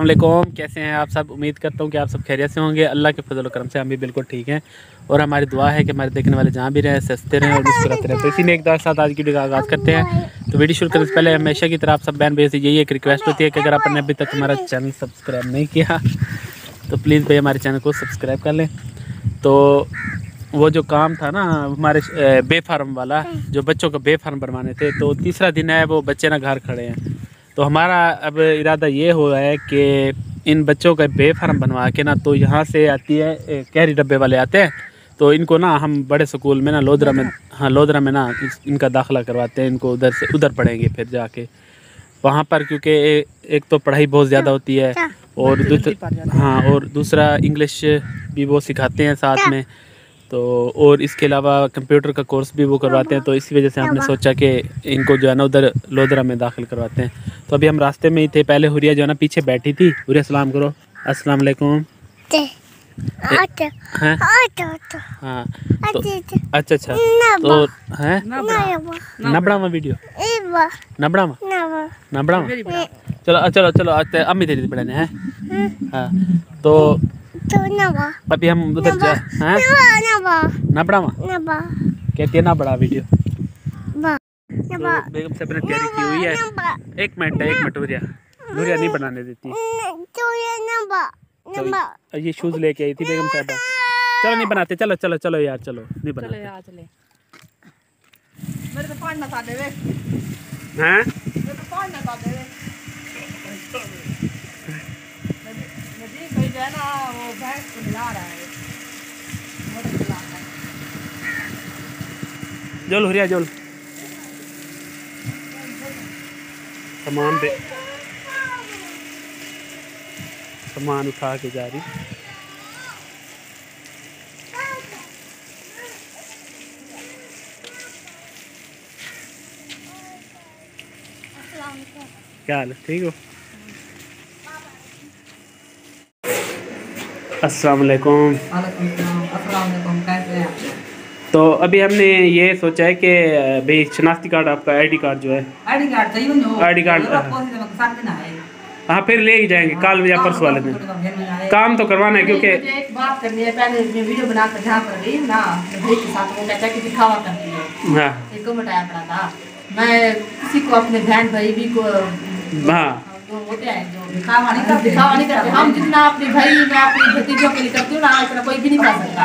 अल्लाम कैसे हैं आप सब? उम्मीद करता हूँ कि आप सब खैरियत से होंगे। अल्लाह के फजल करम से हम भी बिल्कुल ठीक हैं। और हमारी दुआ है कि हमारे देखने वाले जहाँ भी रहें, सस्ते रहें और मुस्कुराते रहें। तो इसी में एक बार साथ आज की वीडियो का आगाज़ करते हैं। तो वीडियो शुरू करने से पहले हमेशा की तरह आप सब बहन भेज से यही एक रिक्वेस्ट होती है कि अगर आपने अभी तक हमारा चैनल सब्सक्राइब नहीं किया तो प्लीज़ भाई हमारे चैनल को सब्सक्राइब कर लें। तो वो जो काम था ना, हमारे बे फार्म वाला, जो बच्चों को बे फार्म बनवाने थे तो तीसरा दिन है वो बच्चे ना घर खड़े हैं। तो हमारा अब इरादा ये हुआ है कि इन बच्चों का बेफार्म बनवा के ना तो यहाँ से आती है कैरी डब्बे वाले आते हैं तो इनको ना हम बड़े स्कूल में ना लोधरा में हाँ लोधरा में ना इनका दाखिला करवाते हैं इनको उधर से उधर पढ़ेंगे फिर जाके। वहाँ पर क्योंकि एक तो पढ़ाई बहुत ज़्यादा होती है और दूसरा हाँ। और दूसरा इंग्लिश भी वो सिखाते हैं साथ में। तो और इसके अलावा कंप्यूटर का कोर्स भी वो करवाते हैं तो इसी वजह से हमने सोचा कि इनको जो है ना उधर लोधरा में दाखिल करवाते हैं। तो अभी हम रास्ते में ही थे पहले हुरिया जो है ना पीछे बैठी थी। हुरिया सलाम करो। अस्सलाम वालेकुम। हाँ? तो अच्छा अच्छा। तो है? नबड़ा में वीडियो। नबड़ा में नबड़ा में चलो चलो चलो अम्मी तेरी बड़े हैं? हाँ। तो अभी हम उधर जा हैं? नबड़ा में कहती है ना बड़ा वीडियो तो बेगम से अपने तैयारी की हुई है। एक मिनट एक मिनट नूरिया नूरिया नहीं बनाने देती। तो ये शूज़ लेके आई थी बेगम साहब। चलो नहीं बनाते। चलो चलो चलो यार चलो। नहीं बनाते। चलो यार चले। मेरे तो पानी ना दे हैं? मेरे तो पानी ना दे जोल हुरिया, जोल। सामान पे सामान उठा के जा रही। क्या हाल ठीक हो? अस्सलाम वालेकुम तो अभी हमने ये सोचा है कि भाई शनाख्ती कार्ड आपका आईडी कार्ड जो है। आईडी कार्ड चाहिए आईडी कार्ड हाँ। फिर ले ही जाएँगे कल या परसों वाले दिन। काम तो करवाना है क्योंकि बात करनी है पहले वीडियो बनाकर जहाँ पर गई ना भाई के साथ वो कहता कि दिखावा करती है। हाँ। एक बताया पड़ा था। मैं किसी को अपने बहन भाई भी को हाँ। हम जितना अपने भाई मैं अपनी भतीजों के लिए करती हूँ ना इतना कोई भी नहीं कर सकता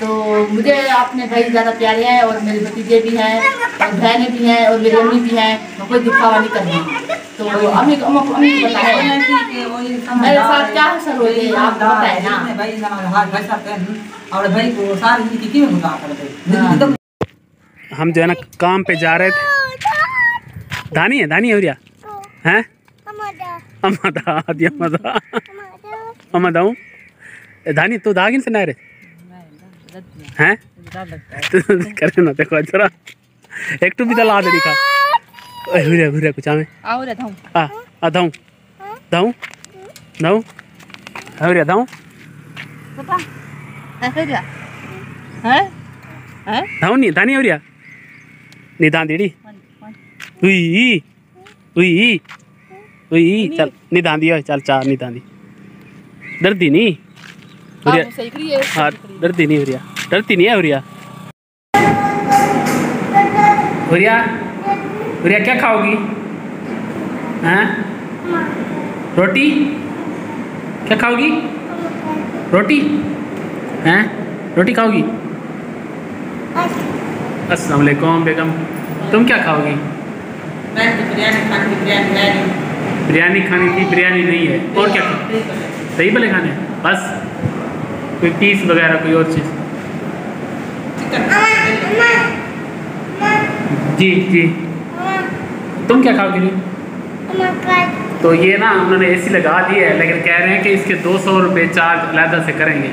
तो मुझे अपने भाई ज़्यादा प्यारे हैं और मेरे भतीजे भी हैं और बहनें भी हैं और मेरी अम्मी भी हैं मैं कोई दिखावा नहीं करना तो अम्मी को अम्मी मेरे साथ क्या असर हो है आप बताए ना हम जो है ना काम पे जा रहे थे। धानी है धानी है भैया हैं? ಅಮ್ಮದ ಅದಿ ಅಮ್ಮದ ಅಮ್ಮದವು धानी तू दागिन से ना रे हैं करे ना देखो जरा एक टू भी दला दे दिखा हुरे हुरे कुछ हमें आओ रे धाऊ आ आ धाऊ धाऊ धाऊ हुरे धाऊ पापा ऐसे जा हैं हैं धाऊ नहीं धानी हुरिया निदान दीदी हुई हुई हुई चल नहीं दांदी है चल चार डरती नहीं हाँ डरती नहीं हुरिया। डरती नहीं है हुरिया? हुरिया हुरिया क्या खाओगी? हैं? रोटी? क्या खाओगी? रोटी? हैं? रोटी खाओगी? अस्सलाम वालेकुम बेगम। तुम क्या खाओगी? मैं बिरयानी खाती बिरयानी। बिरयानी खानी थी, बिरयानी नहीं है। और क्या दही भले खाने? बस। कोई पीस वगैरह, कोई और चीज़। जी जी। तुम क्या खाओगे तो ये ना उन्होंने एसी लगा दी है, लेकिन कह रहे हैं कि इसके दो सौ रुपये चार्ज अलहदा से करेंगे।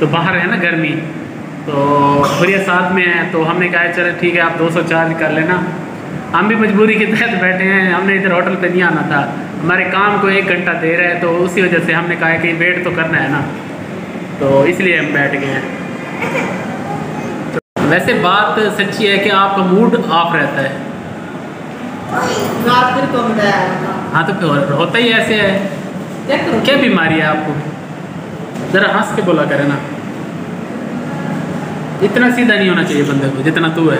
तो बाहर है ना गर्मी। तो बढ़िया साथ में है। तो हमने कहा, चलो ठीक है, आप दो सौ चार्ज कर लेना। हम भी मजबूरी के तहत बैठे हैं। हमने इधर होटल पे नहीं आना था। हमारे काम को एक घंटा दे रहे हैं तो उसी वजह से हमने कहा कि वेट तो करना है ना। तो इसलिए हम बैठ गए हैं। तो वैसे बात सच्ची है कि आपका मूड ऑफ़ रहता है। हाँ। तो फिर होता ही ऐसे है। क्या बीमारी है आपको? जरा हंस के बोला करे ना। इतना सीधा नहीं होना चाहिए बंदे को जितना तू है।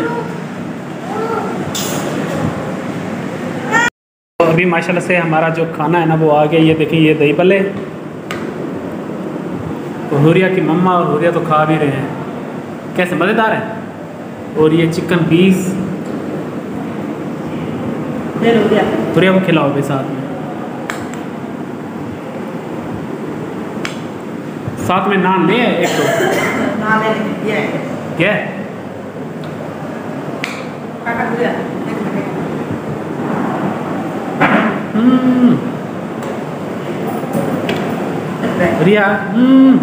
अभी माशाल्लाह से हमारा जो खाना है ना वो आ गया। ये देखिए ये दही भल्ले तो हुरिया की मम्मा और हुरिया तो खा भी रहे हैं। कैसे मज़ेदार है? और ये चिकन पीस। हुरिया। को खिलाओ भी साथ में। साथ में नान नहीं है एक तो। है क्या है हम्म, हुरिया हम्म।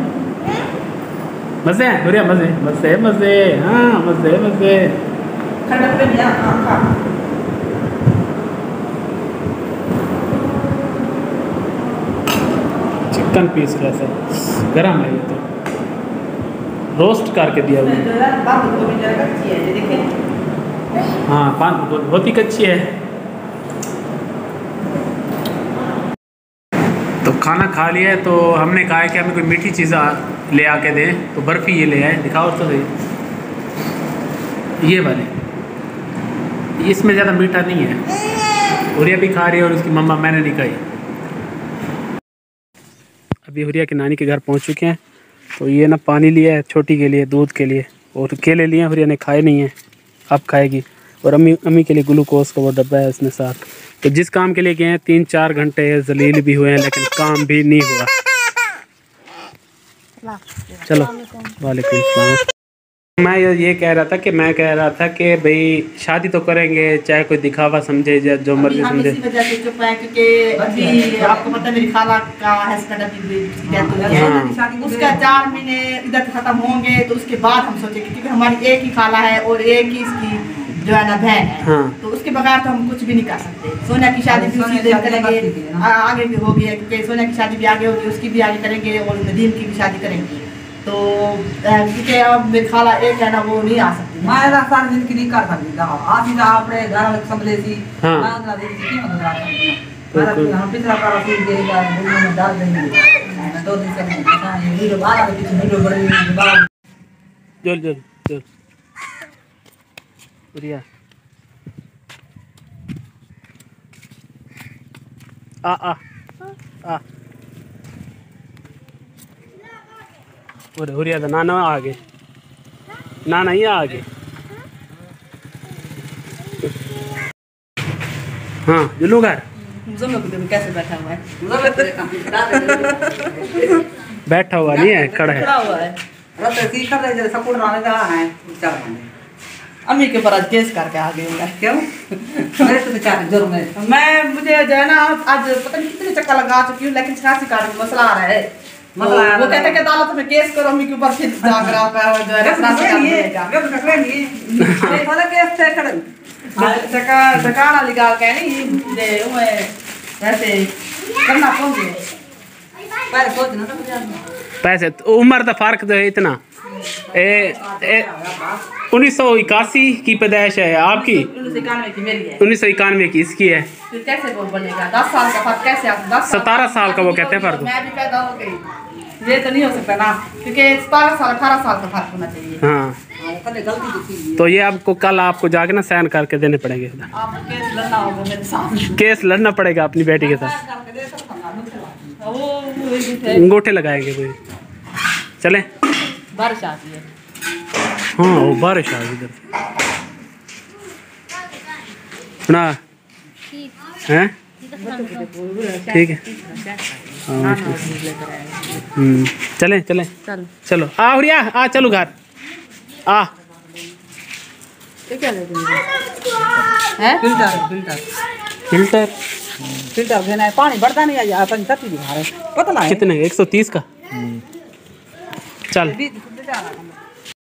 मज़े हैं हुरिया मज़े मज़े मज़े हाँ मज़े मज़े। हाँ खा चिकन पीस कैसा गरम है ये तो। रोस्ट करके दिया हुआ है। है है हाँ पान बहुत ही कच्ची है तो खाना खा लिया है तो हमने कहा है कि हमें कोई मीठी चीज़ ले आके दें तो बर्फ़ी ये ले आए। दिखाओ तो सही। ये वाले। इसमें ज़्यादा मीठा नहीं है। हुरिया भी खा रही है और उसकी मम्मा, मैंने नहीं खाई। अभी हुरिया की नानी के घर पहुँच चुके हैं तो ये ना पानी लिया है, छोटी के लिए, दूध के लिए। और केले लिए हुरिया ने खाए नहीं हैं। अब खाएगी। और अम्मी अम्मी के लिए ग्लूकोज का वो डब्बा है उसने साथ। तो जिस काम के लिए गए हैं तीन चार घंटे जलील भी हुए हैं लेकिन काम भी नहीं हुआ। चलो वालेकुम सलाम। मैं ये कह रहा था कि मैं कह रहा था कि भाई शादी तो करेंगे चाहे कोई दिखावा समझे या जो मर्ज़ी समझे। आपको पता मेरी खाला का हस्बैंड है। उसका चार महीने इधर खत्म होंगे तो उसके बाद हम सोचे क्योंकि हमारी एक ही खाला है और एक ही इसकी जो है ना भैन है। हाँ। तो उसके बगैर तो हम कुछ भी नहीं कर सकते। सोनिया की शादी भी उसी दिन करेंगे। आगे भी होगी क्योंकि सोनिया की शादी भी आगे होगी उसकी भी आगे करेंगे और नदीम की भी शादी करेंगे। तो क्योंकि अब मेरे खाला एक है ना वो नहीं आ सकती मैं ना सारी ज़िंदगी नहीं कर सकती आज ही अपने घर संभले थी पिछला डाल देंगे। दो चल चल चल आ आ। आ। और हुरिया तो नाना आ गए नाना ही हाँ जुलू घर। कैसे बैठा हुआ है? बैठा हुआ नहीं है खड़ा है। खड़ा हुआ है। रत सी रहे जैसे सपोर्ट आने का है। चार अम्मी के ऊपर आज केस करके आ गई हूँ मैं। क्यों? मेरे तो बेचारे ज़ोर में मैं मुझे जो है ना आज पता नहीं कितने चक्कर लगा चुकी हूँ लेकिन छियासी कार्ड में मसला आ रहा है। तो मसला वो कहते हैं कि अदालत में केस करो अम्मी के ऊपर फिर जाकर आप जो है ना छियासी कार्ड मिलेगा वे तो कर नहीं ये वाला केस तय कर। टका टकाना निकाल के नहीं वैसे करना ना तो पैसे तो उम्र का फ़र्क तो है इतना। ए, ए उन्नीस सौ इक्यासी की पैदाइश है आपकी? उन्नीस सौ इक्यानवे की है। इसकी है। कैसे बनेगा? दस साल का फ़र्क कैसे आप दस साल- 17 साल का वो कहते हैं फ़र्क। मैं भी पैदा हो गई। ये तो नहीं हो सकता ना क्योंकि सतारह साल अठारह साल का फ़र्क होना चाहिए। हाँ। गलती की तो ये आपको कल आपको जाके ना साइन करके देने पड़ेंगे। केस लड़ना होगा मेरे साथ केस लड़ना पड़ेगा अपनी बेटी के साथ। हूँ है, अंगूठे लगाएँगे कोई। चले। बारिश आती है। हाँ बारिश आ गई इधर से। ना हैं? ठीक है। हाँ, हम्म, चलें चलें। चलो। आ हुरिया आ चलो घर। आ। है? Filter filter. फ़िल्टर? फ़िल्टर है पानी बढ़ता नहीं है अपन तत्ती दिखा रहे कितने एक सौ तीस का? चल। बीस- बीस-